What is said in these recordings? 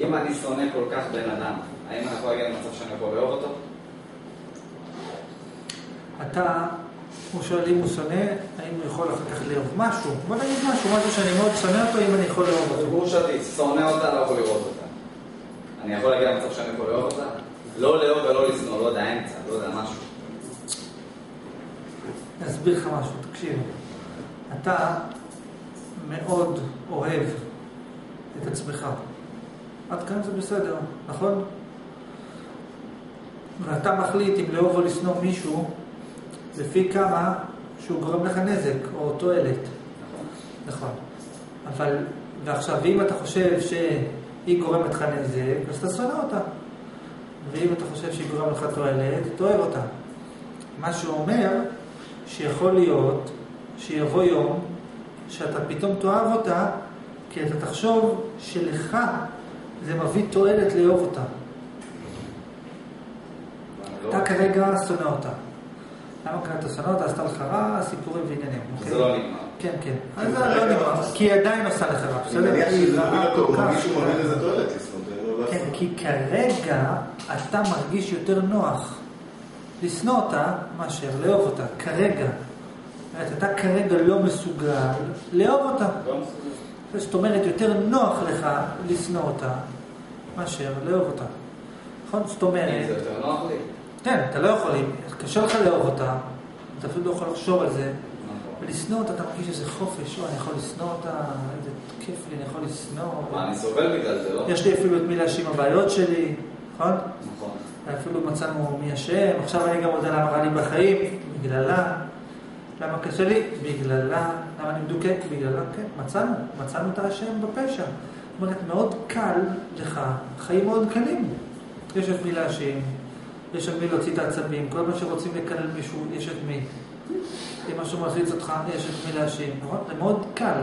אם אני שונא כל כך בן אדם, האם אני יכול להגיע למצב שאני יכול לאהוב אותו? אתה, הוא שואל אם הוא שונא, האם הוא יכול אחר כך לאהוב משהו. בוא נגיד משהו, משהו שאני מאוד שונא אותו, אם אני יכול לאהוב אותו. גרושתי, שונא אותה, לא יכול לראות אותה. אני יכול להגיע למצב שאני יכול לאהוב אותה? לא לאהוב ולא לשנוא, לא יודע, אמצע, לא יודע, משהו. אני אסביר לך משהו, תקשיב. אתה מאוד אוהב את עצמך. עד כאן זה בסדר, נכון? ואתה מחליט אם לאהוב או לשנוא מישהו לפי כמה שהוא גורם לך נזק או תועלת. נכון. אבל, ועכשיו, אם אתה חושב שהיא גורמת לך נזק, אז אתה שונא אותה. ואם אתה חושב שהיא גורמת לך תועלת, תאהב אותה. מה שאומר שיכול להיות שיבוא יום שאתה פתאום תאהב אותה, כי אתה תחשוב שלך זה מביא תועלת לאהוב אותה. אתה כרגע שונא אותה. למה כרגע אתה שונא אותה? עשתה לך רע, סיפורים ועניינים. זה לא נגמר. כן, כן. אז זה לא נגמר, כי היא עדיין עושה לך רע, אני בסדר? מניח היא שזה רעה מביא כל אותו, כך. מישהו מביא לזה תועלת לשנוא, לא כן. כי כרגע אתה מרגיש יותר נוח לשנוא אותה מאשר לאהוב אותה. כרגע. אתה כרגע לא מסוגל לאהוב אותה. זאת אומרת, יותר נוח לך לשנוא אותה מאשר לאהוב אותה. נכון? זאת אומרת, זה יותר נוח לי. כן, אתה לא יכול, קשה לך לאהוב אותה, אתה אפילו לא יכול לחשוב על זה, נכון. ולשנוא אותה, אתה מרגיש איזה חופש, או אני יכול לשנוא אותה, איזה כיף לי, אני יכול לשנוא. מה, אני סובל בגלל זה, לא? יש לי אפילו את מי להאשים הבעיות שלי, נכון? נכון. אפילו מצאנו מי אשם, עכשיו אני גם יודע למה רע לי בחיים, בגללה. למה קשה לי? בגללה. למה אני מדוכא? בגללה, כן, מצאנו, מצאנו את האשם בפשע. זאת אומרת, מאוד קל לך, חיים מאוד קלים. יש את מי להאשים, יש את מי להוציא את העצבים, כל מה שרוצים לקלל מישהו, יש את מי. אם משהו מלחיץ אותך, יש את מי להאשים, נכון? זה מאוד קל.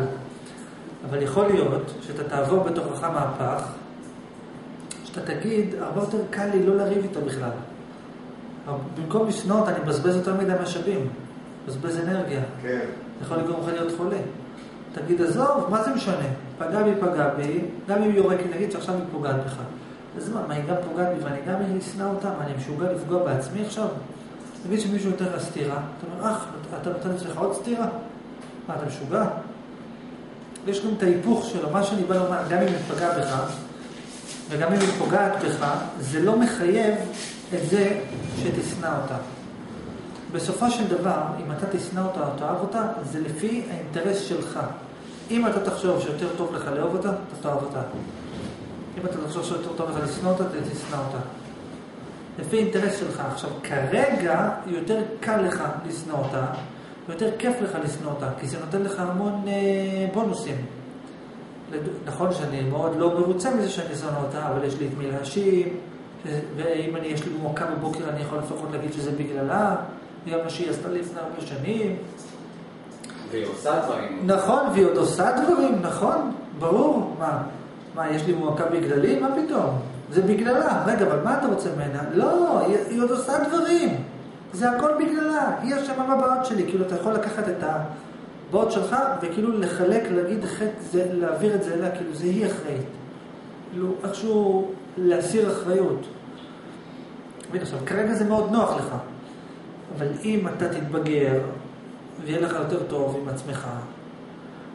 אבל יכול להיות שאתה תעבור בתוכך מהפך, שאתה תגיד, הרבה יותר קל לי לא לריב איתו בכלל. במקום לשנוא אותה, אני מבזבז יותר מדי משאבים, מבזבז אנרגיה. כן. זה יכול לגרום לך להיות חולה. תגיד, עזוב, מה זה משנה? פגע בי, פגע בי, גם אם היא יורקת, נגיד שעכשיו היא פוגעת בך. אז מה, מה, היא גם פוגעת בי ואני גם אשנא אותה? מה, אני משוגע לפגוע בעצמי עכשיו? נגיד שמישהו נותן לך סטירה, אתה אומר, אח, אתה נותן לעצמך עוד סטירה? מה, אתה משוגע? יש גם את ההיפוך שלו, מה שאני בא לומר, גם אם היא פגעה בך, וגם אם היא פוגעת בך, זה לא מחייב את זה שתשנא אותה. בסופו של דבר, אם אתה תשנא אותה או תאהב אותה, זה לפי האינטרס שלך. אם אתה תחשוב שיותר טוב לך לאהוב אותה, אתה תאהב אותה. אם אתה תחשוב שיותר טוב לך לשנוא אותה, אתה תשנא אותה. לפי האינטרס שלך. עכשיו, כרגע יותר קל לך לשנוא אותה, ויותר כיף לך לשנוא אותה, כי זה נותן לך המון אה, בונוסים. נכון שאני מאוד לא מרוצה מזה שאני שונא אותה, אבל יש לי את מי להאשים, ואם אני, יש לי מועקה בבוקר, אני יכול לפחות להגיד שזה בגללה, בגלל מה שהיא עשתה לפני הרבה שנים. והיא עושה דברים. נכון, והיא עוד עושה דברים, נכון, ברור. מה, מה, יש לי מועקה בגללי? מה פתאום? זה בגללה. רגע, אבל מה אתה רוצה ממנה? לא, היא, היא עוד עושה דברים. זה הכל בגללה. היא אשמה בבעיות שלי. כאילו, אתה יכול לקחת את הבעיות שלך וכאילו לחלק, להגיד חטא, זה, להעביר את זה אליה, כאילו, זה היא אחראית. כאילו, איכשהו להסיר אחריות. מבין, עכשיו, כרגע זה מאוד נוח לך. אבל אם אתה תתבגר, ויהיה לך יותר טוב עם עצמך,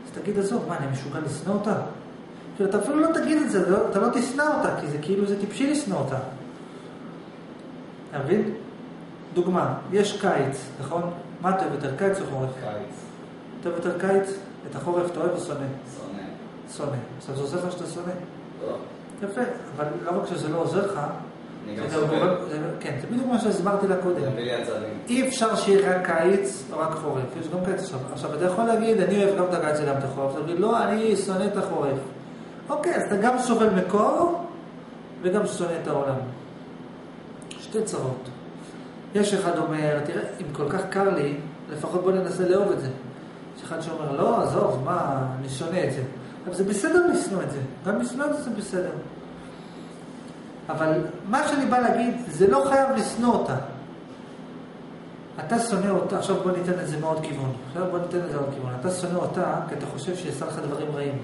אז תגיד, עזוב, מה, אני משוגע לשנוא אותה? כאילו, אתה אפילו לא תגיד את זה, אתה לא- אתה לא תשנא אותה, כי זה כאילו, זה טיפשי לשנוא אותה. אתה מבין? דוגמה, יש קיץ, נכון? מה אתה אוהב יותר, קיץ או חורף? קיץ. אתה אוהב יותר קיץ? את החורף אתה אוהב או שונא? שונא. שונא. עכשיו זה עוזר לך שאתה שונא? לא. יפה, אבל לא רק שזה לא עוזר לך, כן, זה בדיוק מה שהסברתי לה קודם. אי אפשר שיהיה רק קיץ או רק חורף, יש גם קיץ עכשיו. עכשיו, אתה יכול להגיד, אני אוהב גם את הקיץ וגם את החורף, אתה תגיד, לא, אני שונא את החורף. אוקיי, אז אתה גם סובל מקור וגם שונא את העולם. שתי צרות. יש אחד אומר, תראה, אם כל כך קר לי, לפחות בוא ננסה לאהוב את זה. יש אחד שאומר, לא, עזוב, מה, אני שונא את זה. אבל זה בסדר לשנוא את זה, גם לשנוא את זה בסדר. אבל מה שאני בא להגיד, זה לא חייב לשנוא אותה. אתה שונא אותה, עכשיו בוא ניתן את זה מעוד כיוון. עכשיו בוא ניתן את זה עוד כיוון. אתה שונא אותה כי אתה חושב שהיא עושה לך דברים רעים.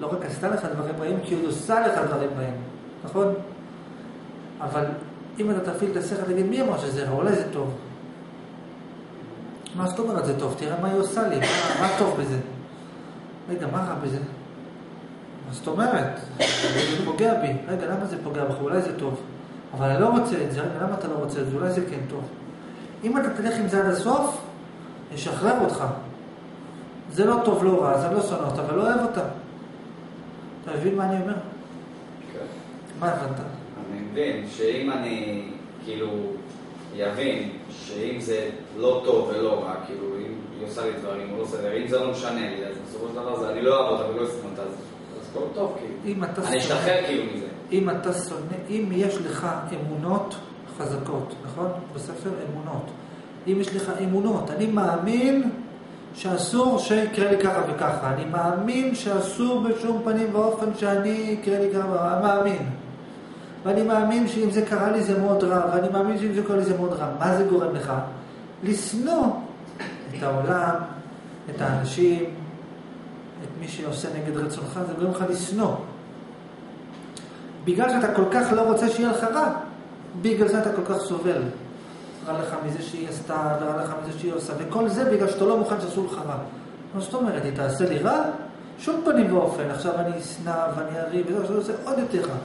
לא רק עשתה לך דברים רעים, כי היא עושה לך דברים רעים, נכון? אבל אם אתה תפעיל את השכל, תגיד, מי אמר שזה רע? אולי זה טוב. מה זאת אומרת זה טוב? תראה מה היא עושה לי, מה, מה טוב בזה? רגע, מה רע בזה? זאת אומרת? זה פוגע בי. רגע, למה זה פוגע בך? אולי זה טוב. אבל אני לא רוצה את זה. רגע, למה אתה לא רוצה את זה? אולי זה כן טוב. אם אתה תלך עם זה עד הסוף, ישחרר אותך. זה לא טוב, לא רע, אז אני לא שונא אותה, אבל לא אוהב אותה. אתה מבין מה אני אומר? כן. מה הבנת? אני מבין שאם אני, כאילו, יבין שאם זה לא טוב ולא רע, כאילו, אם היא עושה לי דברים או לא עושה לי, אם זה לא משנה לי, אז בסופו של דבר זה, אני לא אוהב אותה ולא אז אז הכל טוב, כאילו. אם אתה אני אשתחרר כאילו מזה. אם אתה שונא, אם יש לך אמונות חזקות, נכון? בספר אמונות. אם יש לך אמונות, אני מאמין שאסור שיקרה לי ככה וככה. אני מאמין שאסור בשום פנים ואופן שאני יקרה לי ככה, אני מאמין. ואני מאמין שאם זה קרה לי זה מאוד רע, ואני מאמין שאם זה קורה לי זה מאוד רע. מה זה גורם לך? לשנוא את העולם, את האנשים, את מי שעושה נגד רצונך, זה גורם לך לשנוא. בגלל שאתה כל כך לא רוצה שיהיה לך רע, בגלל זה אתה כל כך סובל. רע לך מזה שהיא עשתה, ורע לך מזה שהיא עושה, וכל זה בגלל שאתה לא מוכן שיעשו לך רע. מה זאת אומרת, היא תעשה לי רע? שום פנים ואופן, עכשיו אני אשנא ואני אריב, וזה עכשיו עושה עוד יותר רע.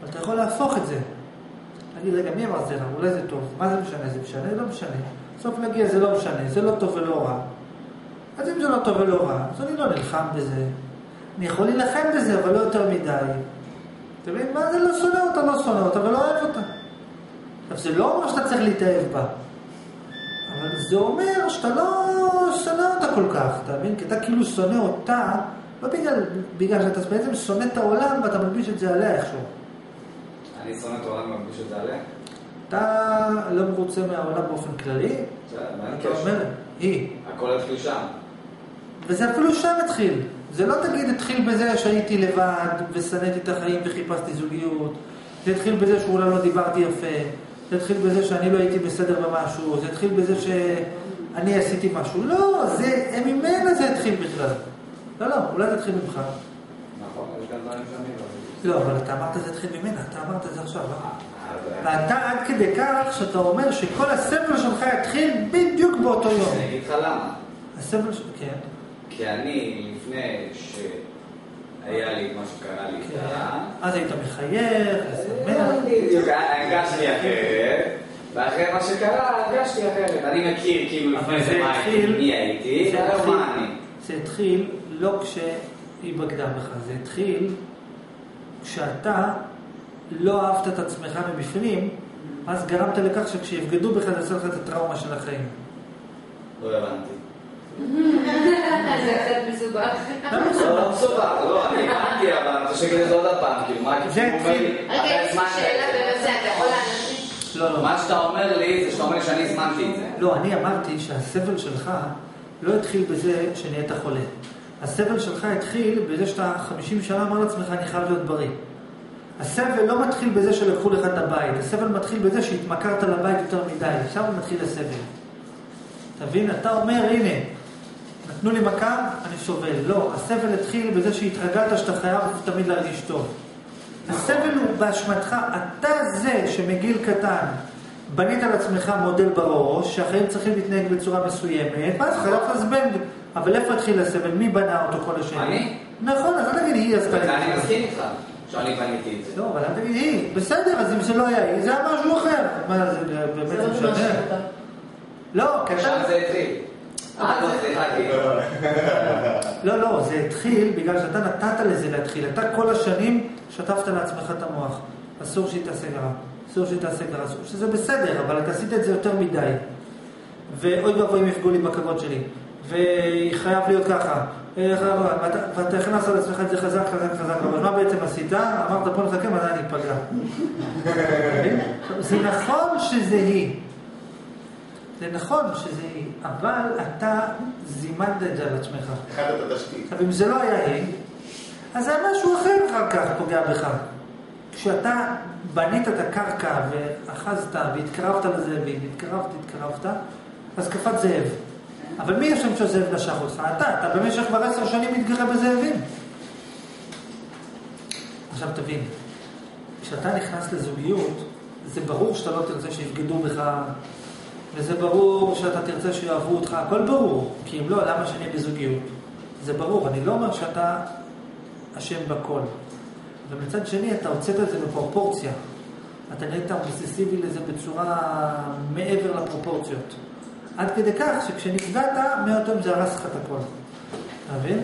אבל אתה יכול להפוך את זה. להגיד, רגע, מי אמר זה רע? אולי זה טוב. מה זה משנה? זה משנה? לא משנה. בסוף להגיע, זה לא משנה, זה לא טוב ולא רע. אז אם זה לא טוב ולא רע, אז אני לא נלחם בזה. אני יכול להילחם בזה, אבל לא יותר מדי. אתה מבין? מה זה לא שונא אותה, לא שונא אותה ולא אוהב אותה. עכשיו, זה לא אומר שאתה צריך להתאהב בה. אבל זה אומר שאתה לא שונא אותה כל כך, אתה מבין? כי אתה כאילו שונא אותה, לא בגלל, בגלל שאתה בעצם שונא את העולם ואתה מלביש את זה עליה איכשהו. אני שונא את העולם ומרגיש את זה עליה. אתה לא מרוצה מהעולם באופן כללי, בסדר, מה קשר? אומר, היא. הכל התחיל שם. וזה אפילו שם התחיל. זה לא תגיד התחיל בזה שהייתי לבד ושנאתי את החיים וחיפשתי זוגיות. זה התחיל בזה שאולי לא דיברתי יפה. זה התחיל בזה שאני לא הייתי בסדר במשהו. זה התחיל בזה שאני עשיתי משהו. לא, זה, ממנה זה התחיל בכלל. לא, לא, אולי זה התחיל ממך. נכון, יש גם דברים שאני לא... לא, אבל אתה אמרת זה התחיל ממנה, אתה אמרת זה עכשיו. לא? ואתה עד כדי כך שאתה אומר שכל הסבל שלך התחיל בדיוק באותו יום. אני אגיד לך למה. הסבל של... כן. כי אני, לפני שהיה לי מה שקרה לי, כן. אז היית מחייך, שמח. בדיוק, הרגשתי אחרת, ואחרי מה שקרה, הרגשתי אחרת. אני מכיר כאילו אבל לפני זה מה מי הייתי, התחיל- מה אני. זה התחיל לא כשהיא בגדה בך, זה התחיל כשאתה לא אהבת את עצמך מבפנים, אז גרמת לכך שכשיבגדו בך זה יעשה לך את הטראומה של החיים. לא הבנתי. זה קצת מסובך. לא, מסובך, לא, אני הבנתי, אבל אני רוצה זה עוד פעם, כאילו, מה כאילו, אומר לי, רגע, יש לי שאלה. בנושא, אתה יכול לי? לא, לא. מה שאתה אומר לי, זה שאתה אומר שאני הזמנתי את זה. לא, אני אמרתי שהסבל שלך לא התחיל בזה שנהיית חולה. הסבל שלך התחיל בזה שאתה 50 שנה אמר לעצמך, אני חייב להיות בריא. הסבל לא מתחיל בזה שלקחו לך את הבית, הסבל מתחיל בזה שהתמכרת לבית יותר מדי, שם מתחיל הסבל. אתה מבין? אתה אומר, הנה, נתנו לי מכה, אני סובל. לא, הסבל התחיל בזה שהתרגלת שאתה חייב תמיד להרגיש טוב. הסבל הוא באשמתך, אתה זה שמגיל קטן בנית על עצמך מודל בראש, שהחיים צריכים להתנהג בצורה מסוימת, ואז חייב לזבנג. אבל איפה התחיל הסבל? מי בנה אותו כל השנים? אני. נכון, אז אל תגיד היא עשתה לי. אני מסכים איתך, שאני בניתי את זה. לא, אבל אל תגיד היא. בסדר, אז אם זה לא היה היא, זה היה משהו אחר. מה, זה באמת זה משנה? לא, כי שם. זה התחיל. אה, לא, סליחה, כאילו. לא, לא, זה התחיל בגלל שאתה נתת לזה להתחיל. אתה כל השנים שטפת לעצמך את המוח. אסור שהיא תעשה גרע. אסור שהיא תעשה גרע. אסור שזה בסדר, אבל אתה עשית את זה יותר מדי. ואוי ואבוי אם יפגעו לי בכבוד שלי. וחייב להיות ככה. אה, ואתה- הכנסת על עצמך את זה חזק, חזק, חזק. אבל מה בעצם עשית? אמרת בוא נחכה, מתי אני אפגע. זה נכון שזה היא. זה נכון שזה היא, אבל אתה זימנת את זה על עצמך. הכנת את התשתית. עכשיו, אם זה לא היה היא, אז זה משהו אחר אחר כך פוגע בך. כשאתה בנית את הקרקע ואחזת והתקרבת לזה והתקרבת, התקרבת, אז קפץ זאב. אבל מי אשם שהזאב נשך אותך? אתה, אתה במשך כבר עשר שנים מתגרה בזאבים. עכשיו תבין, כשאתה נכנס לזוגיות, זה ברור שאתה לא תרצה שיבגדו בך, וזה ברור שאתה תרצה שיאהבו אותך, הכל ברור, כי אם לא, למה שנהיה בזוגיות? זה ברור, אני לא אומר שאתה אשם בכל. ומצד שני, אתה הוצאת את זה בפרופורציה. אתה נהיית אובססיבי לזה בצורה מעבר לפרופורציות. עד כדי כך שכשנפגעת, מאותו זה הרס לך את הכל. אתה מבין?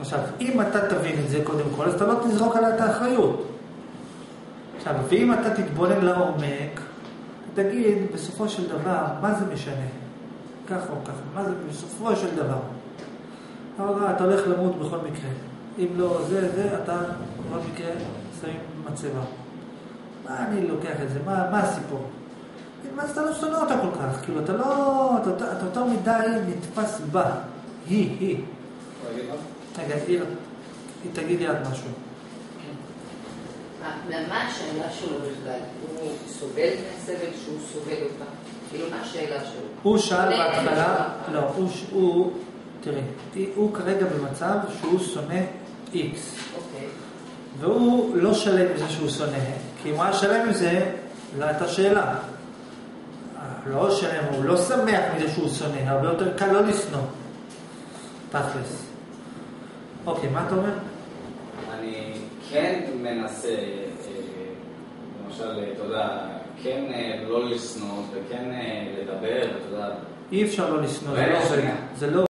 עכשיו, אם אתה תבין את זה קודם כל, אז אתה לא תזרוק עליה את האחריות. עכשיו, ואם אתה תתבונן לעומק, תגיד, בסופו של דבר, מה זה משנה? ככה או ככה, מה זה בסופו של דבר? אבל אתה הולך למות בכל מקרה. אם לא זה, זה, אתה בכל מקרה שמים מצבה. מה אני לוקח את זה? מה, מה הסיפור? אז אתה לא שונא אותה כל כך, כאילו, אתה לא... אתה, אתה, אתה יותר מדי נתפס בה. היא, היא. רגע, היא, היא תגיד לי עד משהו. מה השאלה שלו בכלל? הוא סובל מהסבל שהוא סובל אותה? כאילו, מה השאלה שלו? הוא שאל בהתחלה, לא, הוא, הוא, תראי, הוא כרגע במצב שהוא שונא איקס, אוקיי. והוא לא שלם עם זה שהוא שונא, כי אם הוא היה שלם עם זה, לא הייתה שאלה. לא שלם, הוא לא שמח מזה שהוא שונא, הרבה יותר קל לא לשנוא, תכלס. אוקיי, מה אתה אומר? כן מנסה, אה, למשל, אתה יודע, כן אה, לא לשנוא וכן אה, לדבר, אתה יודע, אי אפשר לא לשנוא. זה לא